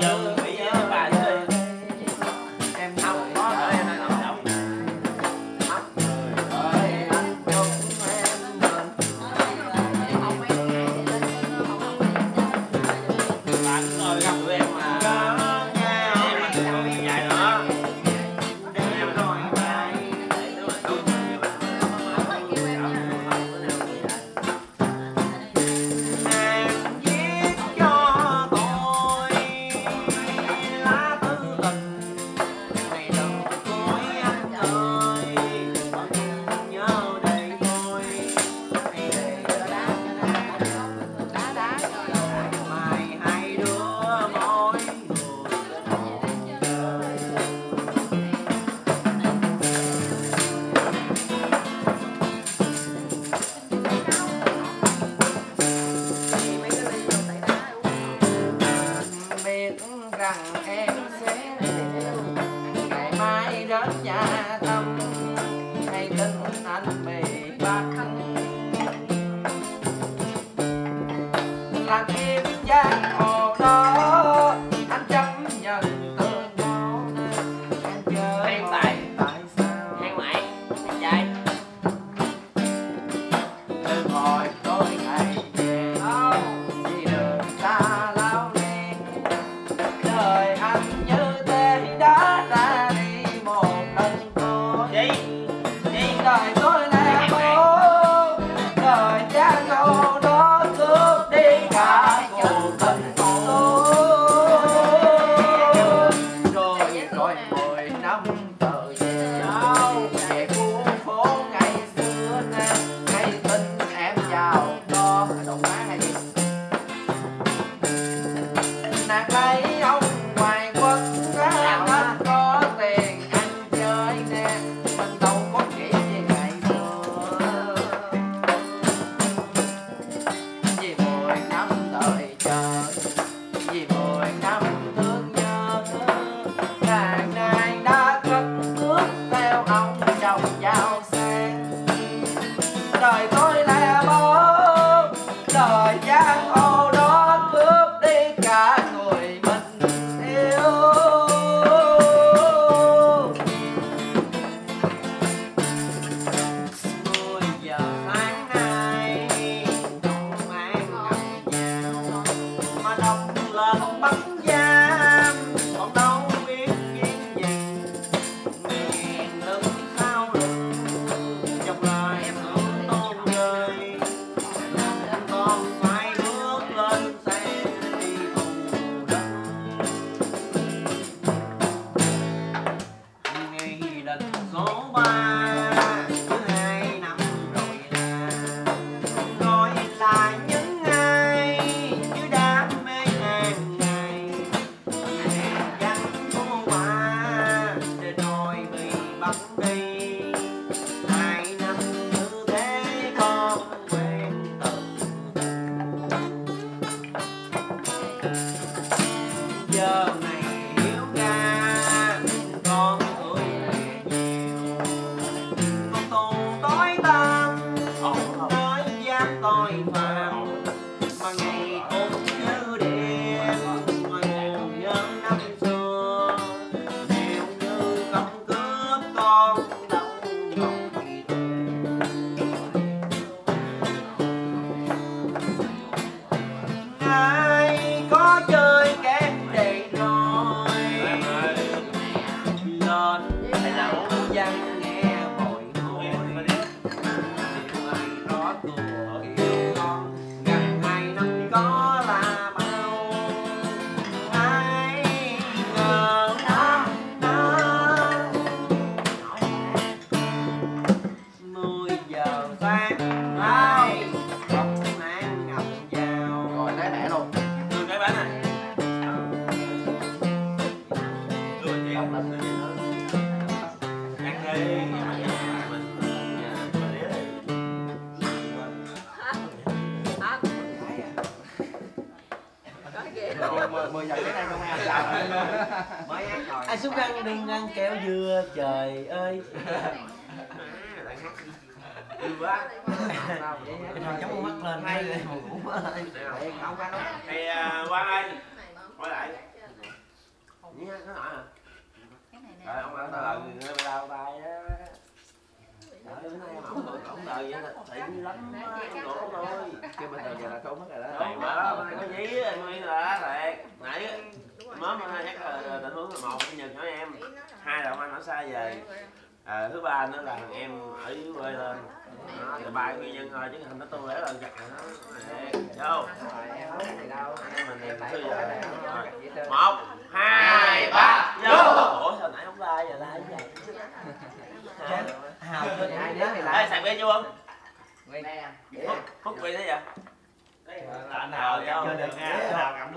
down. rằng em sẽ yêu ngày mai đến nhà tâm. Hay tin anh bị bắt là kia point five. Nay công an ngập vào rồi lấy thẻ luôn. Đưa cái bánh này. Đưa chị Không làm gì nữa. Ăn đi. Mình Mình đĩa đi Rồi, mười- mười giờ cái này công an chào mới hát rồi. Ai xuống ăn đi ăn kẹo dừa trời ơi Vui quá rồi chống mắt lên hay ngủ quá ơi Thì Quang ơi Hỏi lại Nhớ nó hỏi hả? Rồi ông ăn tao người ta đau tay á Trời ơi, đời vậy là xịn lắm á, thôi kêu bên giờ giờ là trốn rồi đó Rồi đó, bữa có nhí nguyên rồi đó, thiệt Nãy á, mớm chắc là tình huống là một sinh nhật nhỏ em Hai là ông anh nó xa về à, Thứ ba nữa là thằng em ở dưới quê lên đó, thì ba nguyên nhân thôi chứ thành nó tu lễ không có gì đâu em mình Em có giờ không một hai ba. Vô. Ủa sao nãy không la giờ la cái gì hào Ai nhớ thì ê lại sạc pin chưa không? Nguyên. Hút hút pin thế vậy? Là nào chưa được nha. Nào